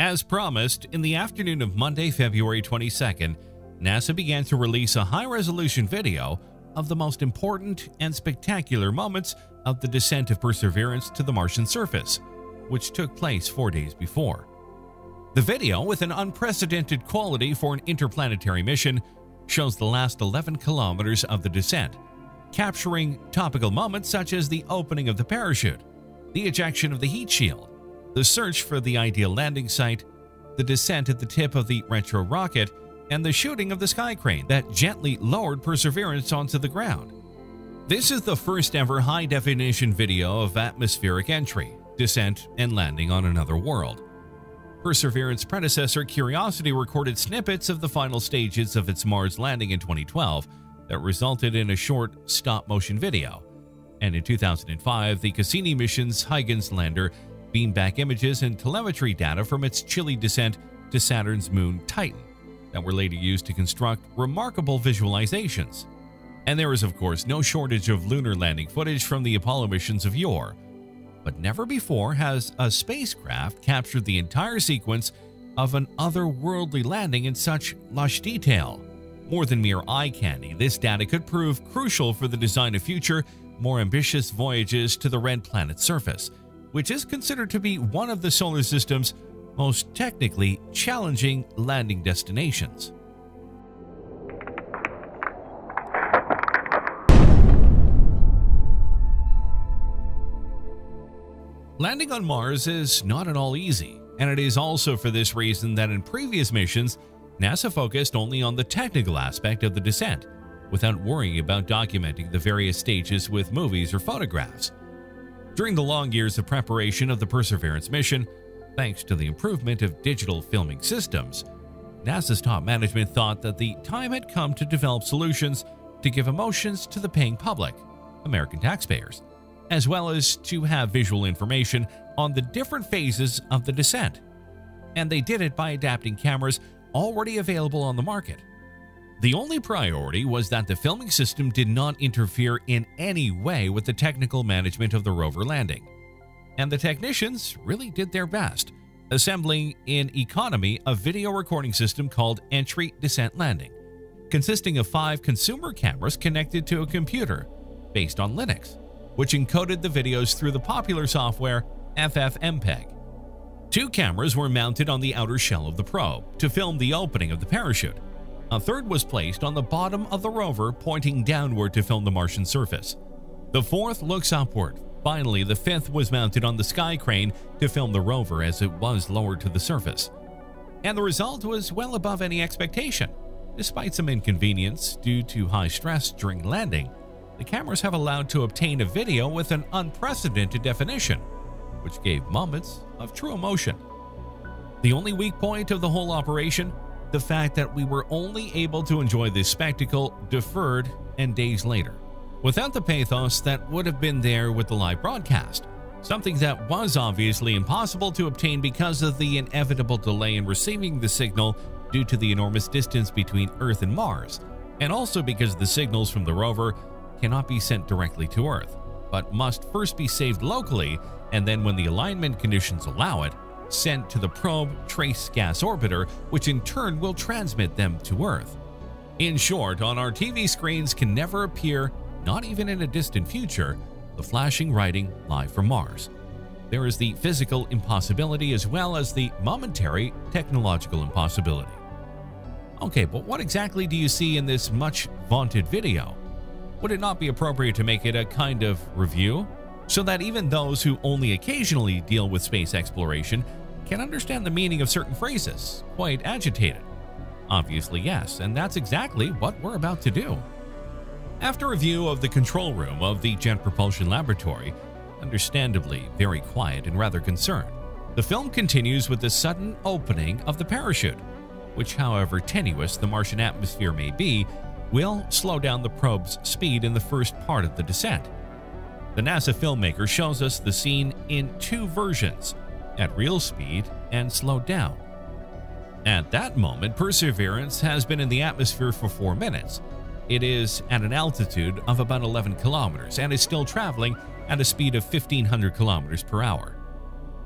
As promised, in the afternoon of Monday, February 22nd, NASA began to release a high-resolution video of the most important and spectacular moments of the descent of Perseverance to the Martian surface, which took place four days before. The video, with an unprecedented quality for an interplanetary mission, shows the last 11 kilometers of the descent, capturing topical moments such as the opening of the parachute, the ejection of the heat shield, the search for the ideal landing site, the descent at the tip of the retro rocket, and the shooting of the sky crane that gently lowered Perseverance onto the ground. This is the first ever high-definition video of atmospheric entry, descent, and landing on another world. Perseverance predecessor Curiosity recorded snippets of the final stages of its Mars landing in 2012 that resulted in a short stop-motion video. And in 2005, the Cassini mission's Huygens lander beamed back images and telemetry data from its chilly descent to Saturn's moon Titan that were later used to construct remarkable visualizations. And there is, of course, no shortage of lunar landing footage from the Apollo missions of yore. But never before has a spacecraft captured the entire sequence of an otherworldly landing in such lush detail. More than mere eye candy, this data could prove crucial for the design of future, more ambitious voyages to the red planet's surface, which is considered to be one of the solar system's most technically challenging landing destinations. Landing on Mars is not at all easy, and it is also for this reason that in previous missions, NASA focused only on the technical aspect of the descent, without worrying about documenting the various stages with movies or photographs. During the long years of preparation of the Perseverance mission, thanks to the improvement of digital filming systems, NASA's top management thought that the time had come to develop solutions to give emotions to the paying public, American taxpayers, as well as to have visual information on the different phases of the descent. And they did it by adapting cameras already available on the market. The only priority was that the filming system did not interfere in any way with the technical management of the rover landing. And the technicians really did their best, assembling in economy a video recording system called Entry Descent Landing, consisting of five consumer cameras connected to a computer based on Linux which encoded the videos through the popular software FFmpeg. Two cameras were mounted on the outer shell of the probe to film the opening of the parachute. A third was placed on the bottom of the rover pointing downward to film the Martian surface. The fourth looks upward. Finally, the fifth was mounted on the sky crane to film the rover as it was lowered to the surface. And the result was well above any expectation. Despite some inconvenience due to high stress during landing, the cameras have allowed to obtain a video with an unprecedented definition, which gave moments of true emotion. The only weak point of the whole operation? The fact that we were only able to enjoy this spectacle deferred and days later, without the pathos that would have been there with the live broadcast, something that was obviously impossible to obtain because of the inevitable delay in receiving the signal due to the enormous distance between Earth and Mars, and also because the signals from the rover cannot be sent directly to Earth, but must first be saved locally and then when the alignment conditions allow it, sent to the probe Trace Gas Orbiter, which in turn will transmit them to Earth. In short, on our TV screens can never appear, not even in a distant future, the flashing writing live from Mars. There is the physical impossibility as well as the momentary technological impossibility. Okay, but what exactly do you see in this much vaunted video? would it not be appropriate to make it a kind of review? So that even those who only occasionally deal with space exploration can understand the meaning of certain phrases, quite agitated. Obviously, yes, and that's exactly what we're about to do. After a view of the control room of the Jet Propulsion Laboratory, understandably very quiet and rather concerned, the film continues with the sudden opening of the parachute, which, however tenuous the Martian atmosphere may be, will slow down the probe's speed in the first part of the descent. The NASA filmmaker shows us the scene in two versions, at real speed and slowed down. At that moment, Perseverance has been in the atmosphere for 4 minutes. It is at an altitude of about 11 kilometers and is still traveling at a speed of 1500 kilometers per hour.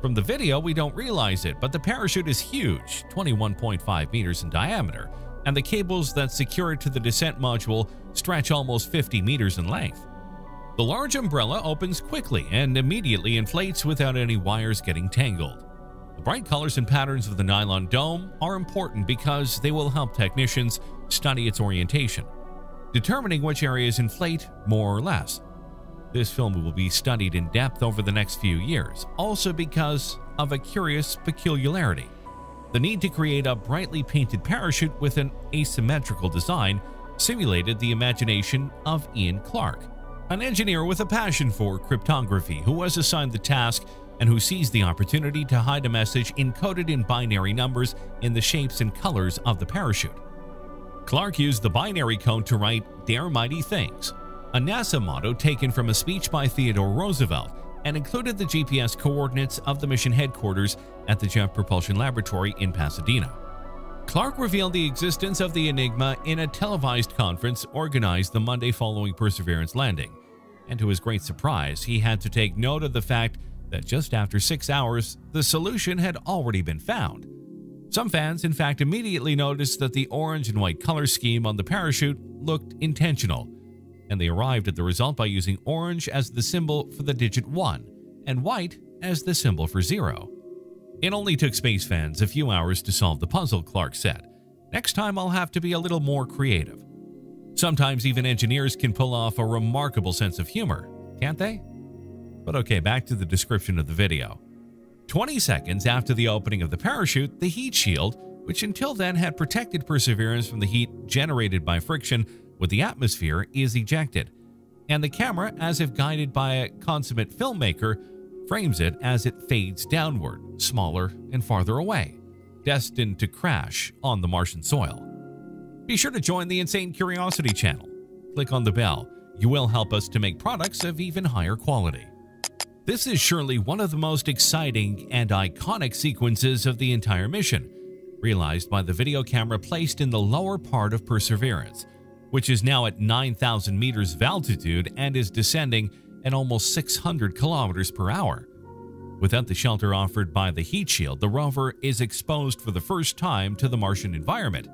From the video, we don't realize it, but the parachute is huge, 21.5 meters in diameter, and the cables that secure it to the descent module stretch almost 50 meters in length. The large umbrella opens quickly and immediately inflates without any wires getting tangled. The bright colors and patterns of the nylon dome are important because they will help technicians study its orientation, determining which areas inflate more or less. This film will be studied in depth over the next few years, also because of a curious peculiarity. The need to create a brightly painted parachute with an asymmetrical design simulated the imagination of Ian Clark, an engineer with a passion for cryptography who was assigned the task and who sees the opportunity to hide a message encoded in binary numbers in the shapes and colors of the parachute. Clark used the binary code to write Dare Mighty Things, a NASA motto taken from a speech by Theodore Roosevelt and included the GPS coordinates of the mission headquarters at the Jet Propulsion Laboratory in Pasadena. Clark revealed the existence of the Enigma in a televised conference organized the Monday following Perseverance landing, and to his great surprise, he had to take note of the fact that just after six hours, the solution had already been found. Some fans, in fact, immediately noticed that the orange and white color scheme on the parachute looked intentional, and they arrived at the result by using orange as the symbol for the digit 1 and white as the symbol for 0. It only took space fans a few hours to solve the puzzle, Clark said. Next time I'll have to be a little more creative. Sometimes even engineers can pull off a remarkable sense of humor, can't they? But okay, back to the description of the video. 20 seconds after the opening of the parachute, the heat shield, which until then had protected Perseverance from the heat generated by friction with the atmosphere, is ejected, and the camera, as if guided by a consummate filmmaker, frames it as it fades downward, smaller and farther away, destined to crash on the Martian soil. Be sure to join the Insane Curiosity channel. Click on the bell. You will help us to make products of even higher quality. This is surely one of the most exciting and iconic sequences of the entire mission, realized by the video camera placed in the lower part of Perseverance, which is now at 9,000 meters of altitude and is descending at almost 600 kilometers per hour. Without the shelter offered by the heat shield, the rover is exposed for the first time to the Martian environment.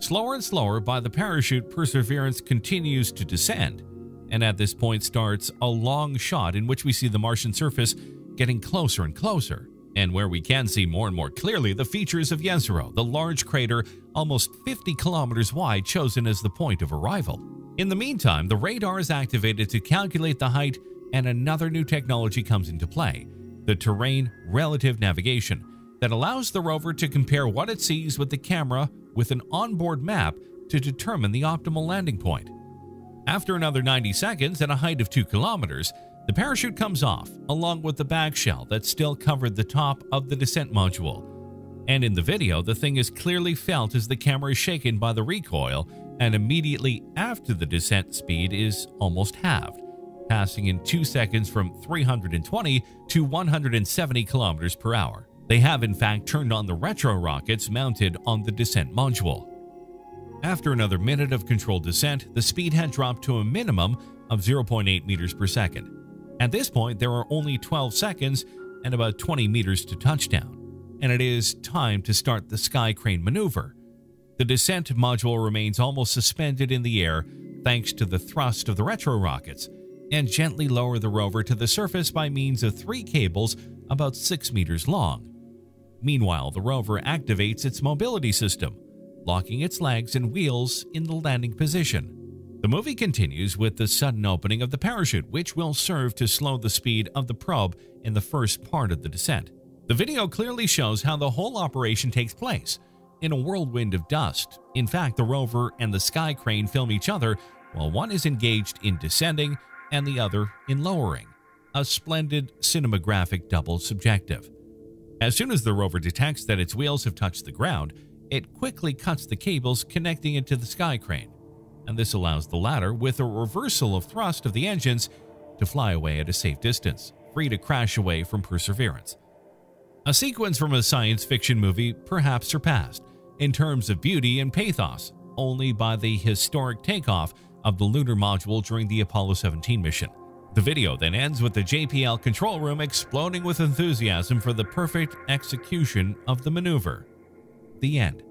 Slower and slower by the parachute, Perseverance continues to descend, and at this point starts a long shot in which we see the Martian surface getting closer and closer, and where we can see more and more clearly the features of Jezero, the large crater almost 50 kilometers wide chosen as the point of arrival. In the meantime, the radar is activated to calculate the height and another new technology comes into play, the terrain relative navigation, that allows the rover to compare what it sees with the camera with an onboard map to determine the optimal landing point. After another 90 seconds at a height of 2 kilometers, the parachute comes off, along with the back shell that still covered the top of the descent module. And in the video, the thing is clearly felt as the camera is shaken by the recoil, and immediately after the descent speed is almost halved, passing in 2 seconds from 320 to 170 kilometers per hour. They have in fact turned on the retro rockets mounted on the descent module. After another minute of controlled descent, the speed had dropped to a minimum of 0.8 meters per second. At this point, there are only 12 seconds and about 20 meters to touchdown, and it is time to start the sky crane maneuver. The descent module remains almost suspended in the air thanks to the thrust of the retro rockets, and gently lower the rover to the surface by means of three cables about 6 meters long. Meanwhile, the rover activates its mobility system, locking its legs and wheels in the landing position. The movie continues with the sudden opening of the parachute, which will serve to slow the speed of the probe in the first part of the descent. The video clearly shows how the whole operation takes place in a whirlwind of dust. In fact, the rover and the sky crane film each other while one is engaged in descending and the other in lowering. A splendid cinematographic double subjective. As soon as the rover detects that its wheels have touched the ground, it quickly cuts the cables connecting it to the sky crane, and this allows the latter, with a reversal of thrust of the engines, to fly away at a safe distance, free to crash away from Perseverance. A sequence from a science fiction movie perhaps surpassed, in terms of beauty and pathos, only by the historic takeoff of the lunar module during the Apollo 17 mission. The video then ends with the JPL control room exploding with enthusiasm for the perfect execution of the maneuver. The end.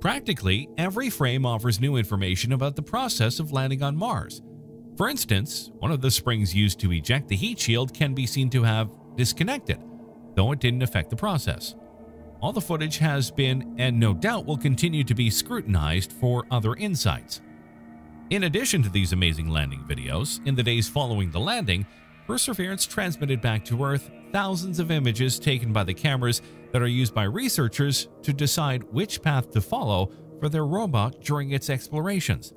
Practically, every frame offers new information about the process of landing on Mars. For instance, one of the springs used to eject the heat shield can be seen to have disconnected, though it didn't affect the process. All the footage has been, and no doubt will continue to be, scrutinized for other insights. In addition to these amazing landing videos, in the days following the landing, Perseverance transmitted back to Earth thousands of images taken by the cameras that are used by researchers to decide which path to follow for their robot during its explorations.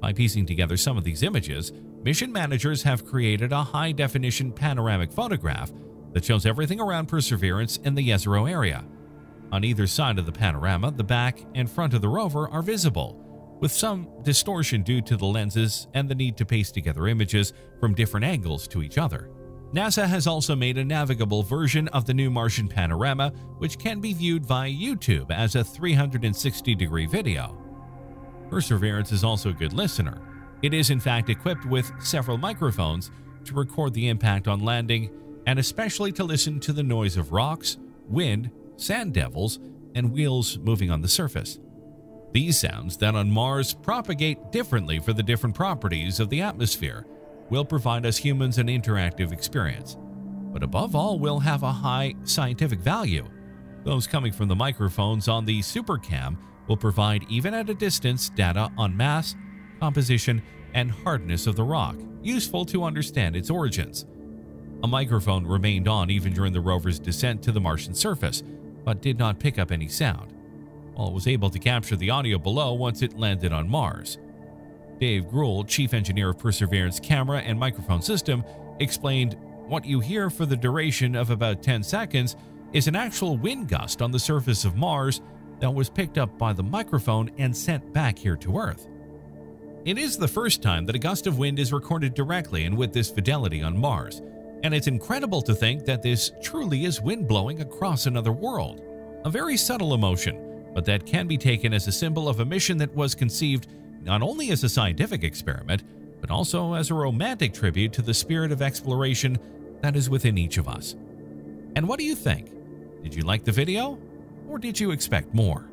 By piecing together some of these images, mission managers have created a high-definition panoramic photograph that shows everything around Perseverance in the Jezero area. On either side of the panorama, the back and front of the rover are visible, with some distortion due to the lenses and the need to paste together images from different angles to each other. NASA has also made a navigable version of the new Martian panorama, which can be viewed via YouTube as a 360-degree video. Perseverance is also a good listener. It is in fact equipped with several microphones to record the impact on landing and especially to listen to the noise of rocks, wind, sand devils, and wheels moving on the surface. These sounds that on Mars propagate differently for the different properties of the atmosphere will provide us humans an interactive experience, but above all will have a high scientific value. Those coming from the microphones on the SuperCam will provide even at a distance data on mass, composition, and hardness of the rock, useful to understand its origins. A microphone remained on even during the rover's descent to the Martian surface, but did not pick up any sound was able to capture the audio below once it landed on Mars. Dave Gruel, chief engineer of Perseverance camera and microphone system, explained, What you hear for the duration of about 10 seconds is an actual wind gust on the surface of Mars that was picked up by the microphone and sent back here to Earth. It is the first time that a gust of wind is recorded directly and with this fidelity on Mars, and it's incredible to think that this truly is wind blowing across another world. A very subtle emotion, but that can be taken as a symbol of a mission that was conceived not only as a scientific experiment, but also as a romantic tribute to the spirit of exploration that is within each of us. And what do you think? Did you like the video? Or did you expect more?